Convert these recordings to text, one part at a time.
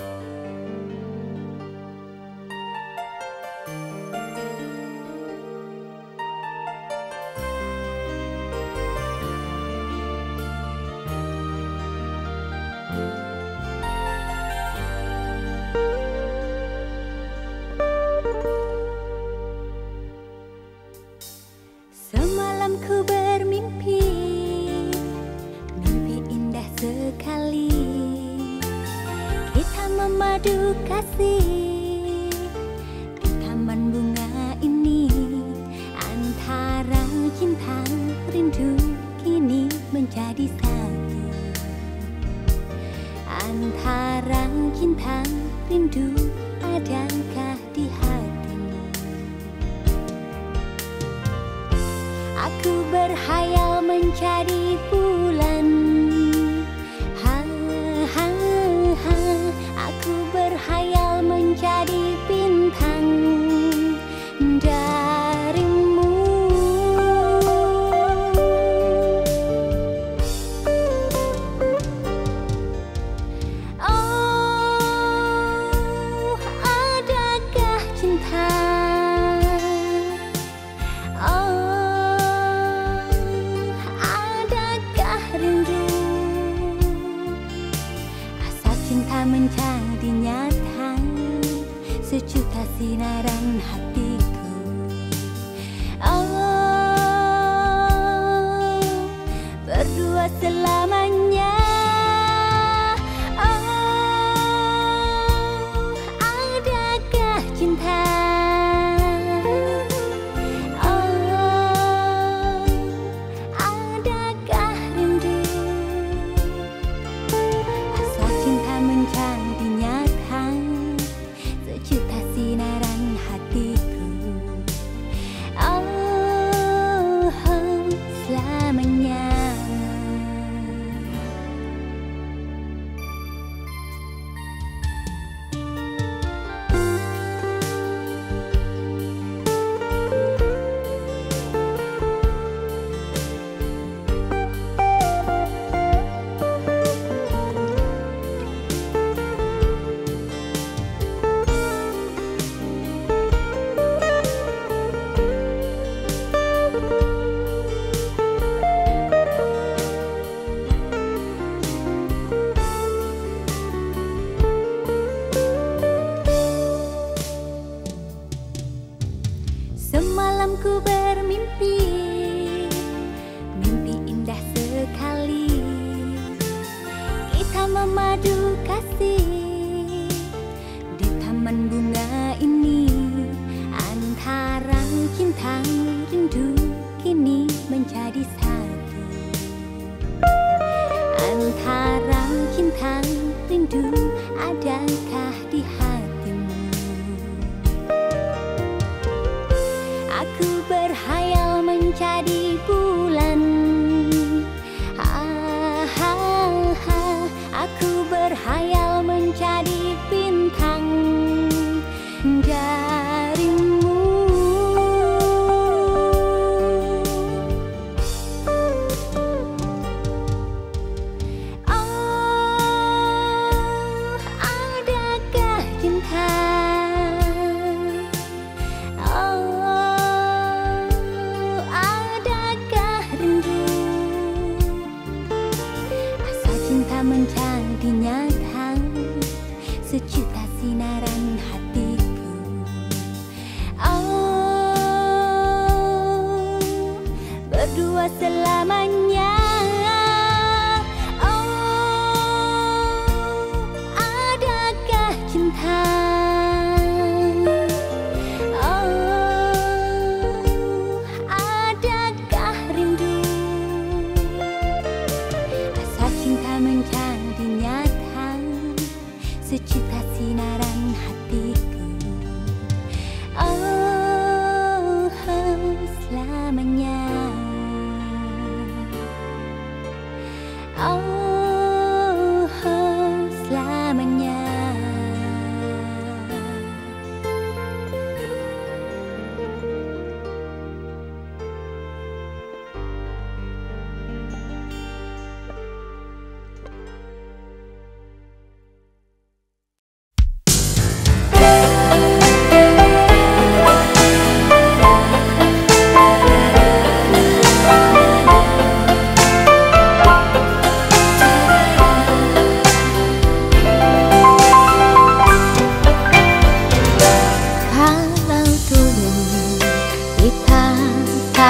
Bye.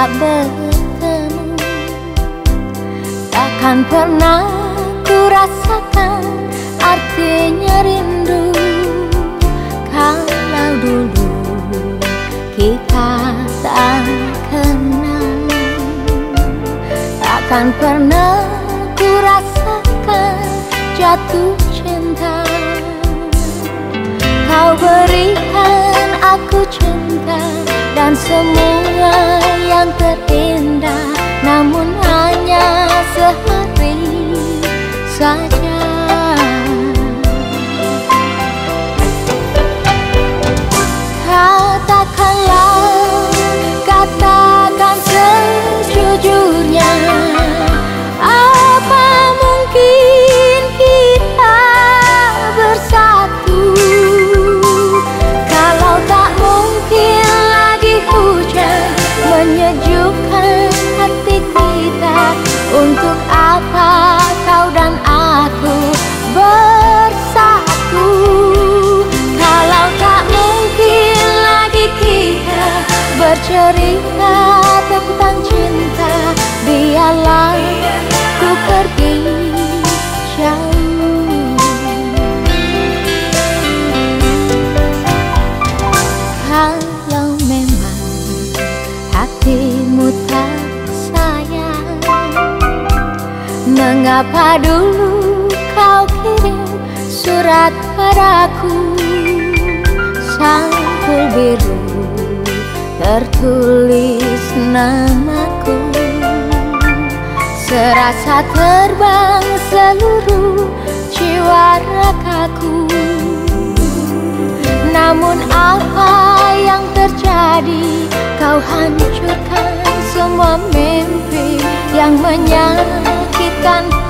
tak bertemu. Takkan pernah ku rasakan artinya rindu. Kalau dulu kita tak kenal Takkan pernah ku rasakan jatuh cinta. Kau berikan aku cinta. Bukan semua yang terindah Namun hanya sehari saja. Mengapa dulu kau kirim surat padaku? Sangkul biru tertulis namaku. Serasa terbang seluruh jiwa rakaku. Namun apa yang terjadi? Kau hancurkan semua mimpi yang menyala กัน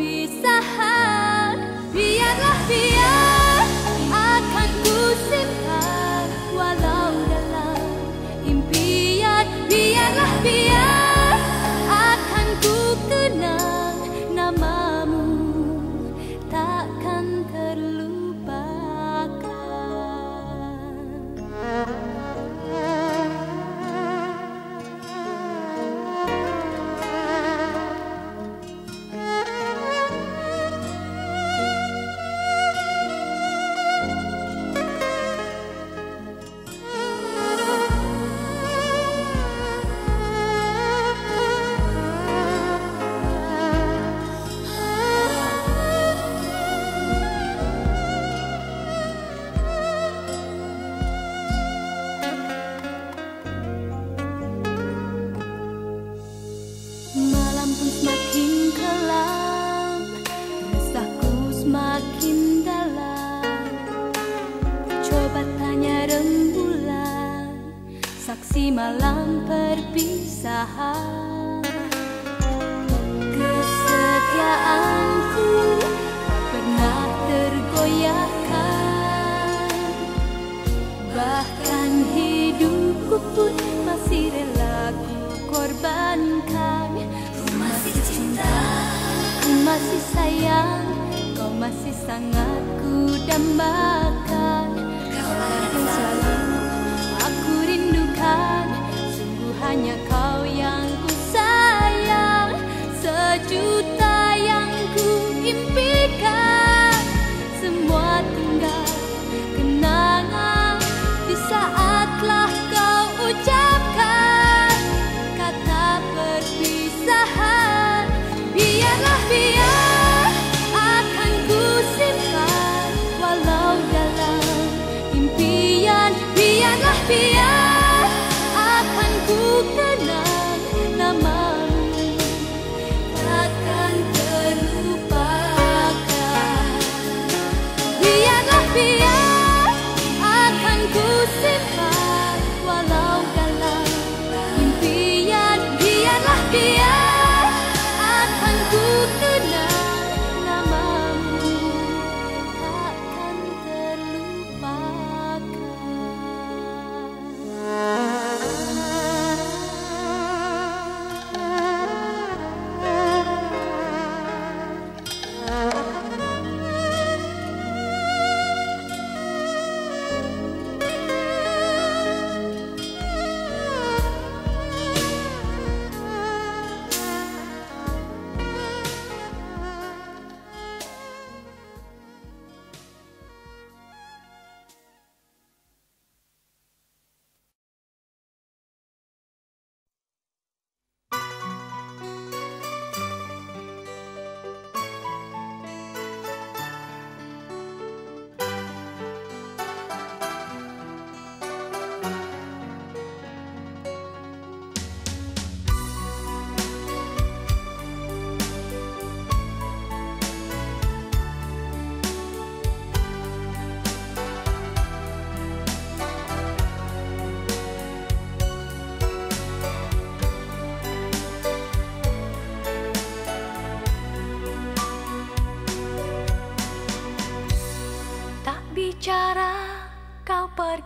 be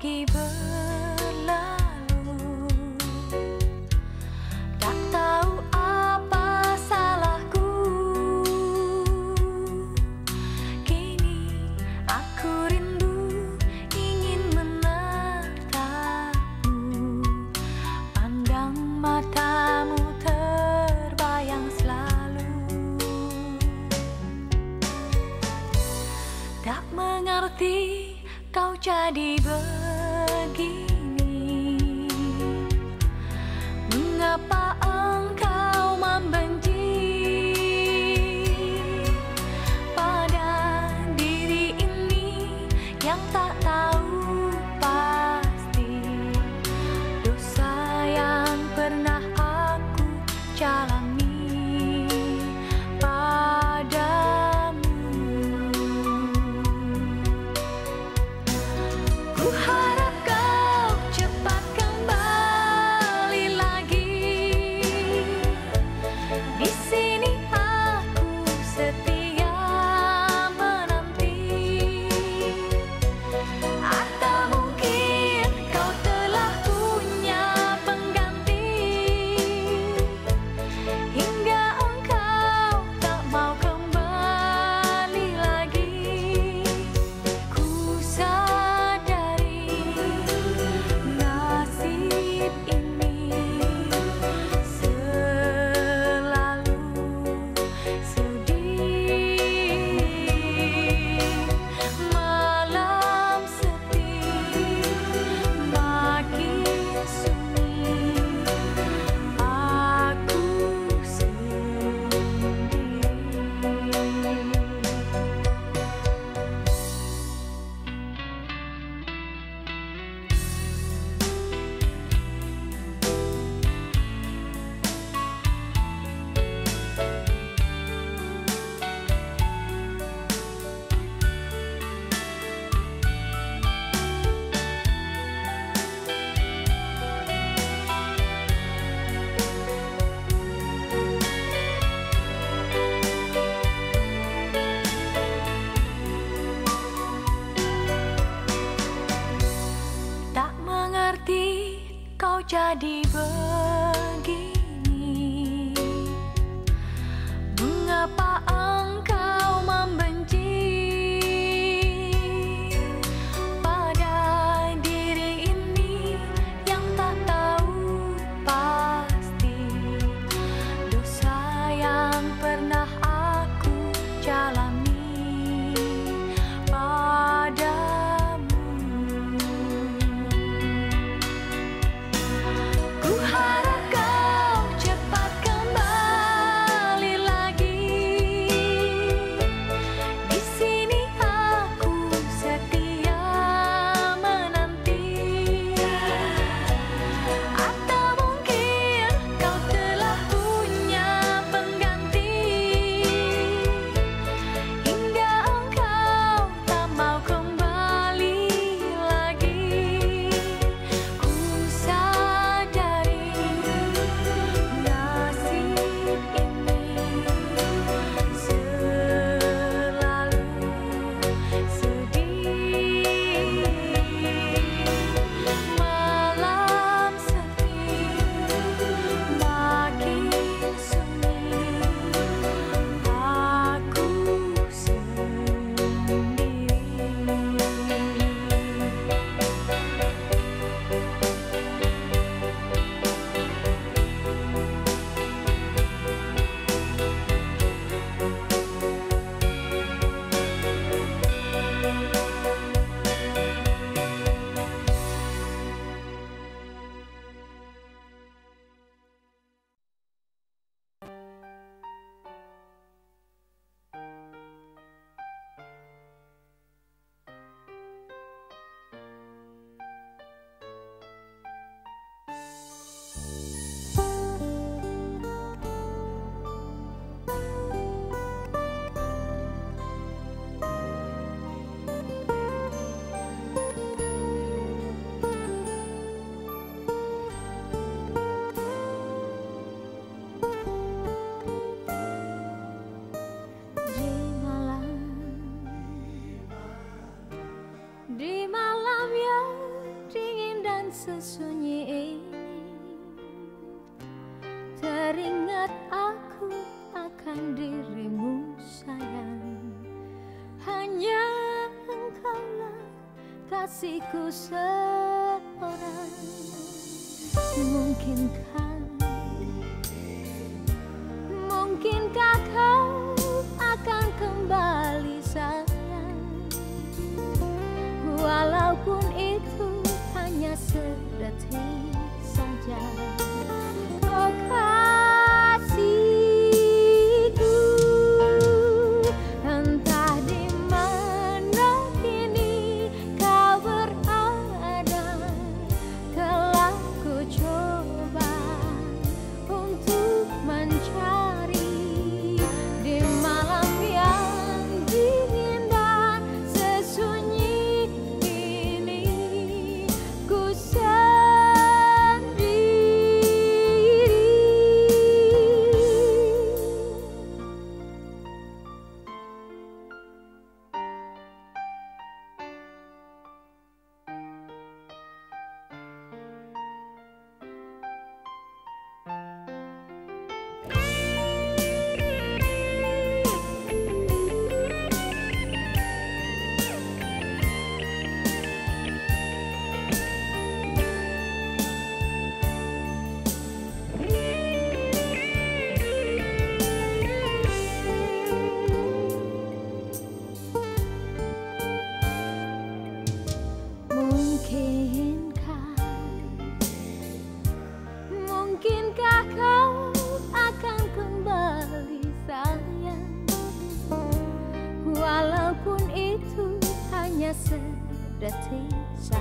keep up. sesunyi ini. Teringat aku akan dirimu sayang. Hanya engkaulah kasihku seorang. Mungkinkah tur ett hus som 塞的天长。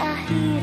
Kau membuat